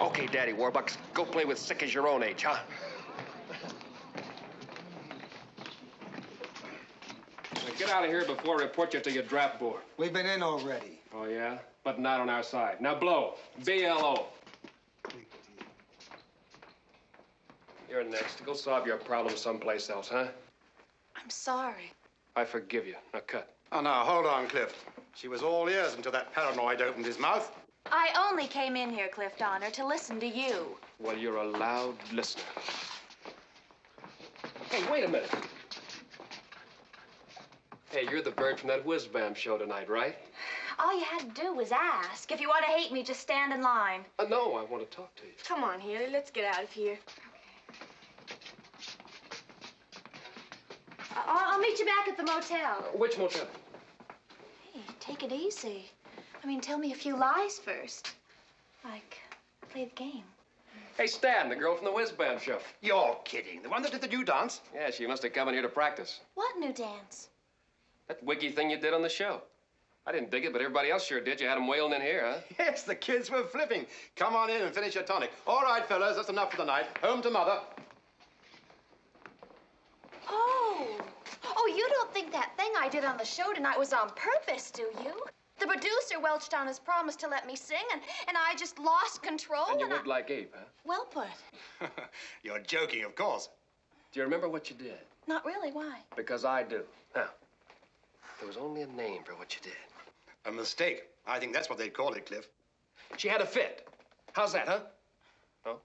Okay, Daddy Warbucks, go play with sick as your own age, huh? Now get out of here before I report you to your draft board. We've been in already. Oh, yeah? But not on our side. Now blow. B-L-O. You're next. Go solve your problem someplace else, huh? I'm sorry. I forgive you. Now cut. Oh, now, hold on, Cliff. She was all ears until that paranoid opened his mouth. I only came in here, Cliff Donner, to listen to you. Well, you're a loud listener. Hey, wait a minute. Hey, you're the bird from that whiz bam show tonight, right? All you had to do was ask. If you want to hate me, just stand in line. Uh, no, I want to talk to you. Come on, Haley, let's get out of here. I'll, I'll meet you back at the motel. Which motel? Hey, take it easy. I mean, tell me a few lies first. Like, play the game. Hey, Stan, the girl from the whiz bam show. You're kidding. The one that did the new dance? Yeah, she must have come in here to practice. What new dance? That wiggy thing you did on the show. I didn't dig it, but everybody else sure did. You had them wailing in here, huh? Yes, the kids were flipping. Come on in and finish your tonic. All right, fellas, that's enough for the night. Home to mother. Oh. Oh, you don't think that thing I did on the show tonight was on purpose, do you? The producer welched on his promise to let me sing, and, and I just lost control. And you I- would like Abe, huh? Well put. You're joking, of course. Do you remember what you did? Not really. Why? Because I do. Now, there was only a name for what you did. A mistake. I think that's what they'd call it, Cliff. She had a fit. How's that, huh? No?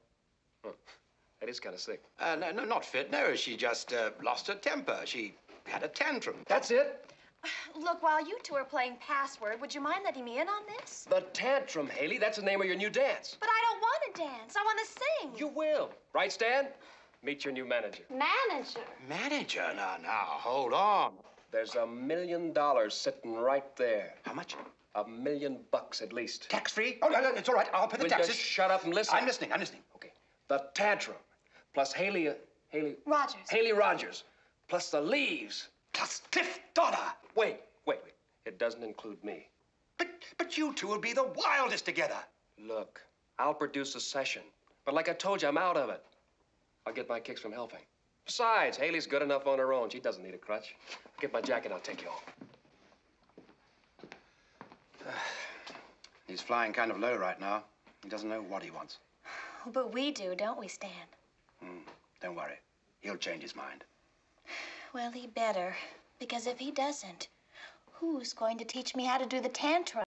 Oh. That is kind of sick. Uh, no, no, not fit. No, she just uh, lost her temper. She had a tantrum. That's it? Look, while you two are playing password, would you mind letting me in on this? The Tantrum, Haley. That's the name of your new dance. But I don't want to dance. I want to sing. You will. Right, Stan? Meet your new manager. manager. Manager? Now, now, hold on. There's a million dollars sitting right there. How much? A million bucks at least. Tax free? Oh, no, no, it's all right. I'll pay the Will you taxes. just shut up and listen? I'm listening. I'm listening. Okay. The Tantrum, plus Haley, uh, Haley, Rogers. Haley Rogers, plus the Leaves. Plus Cliff Donner. Wait, wait, wait. It doesn't include me. But, but you two will be the wildest together. Look, I'll produce a session. But like I told you, I'm out of it. I'll get my kicks from helping. Besides, Haley's good enough on her own. She doesn't need a crutch. Get my jacket, I'll take you home. He's flying kind of low right now. He doesn't know what he wants. Oh, But we do, don't we, Stan? Hmm, don't worry. He'll change his mind. Well, he better. Because if he doesn't, who's going to teach me how to do the tantrum?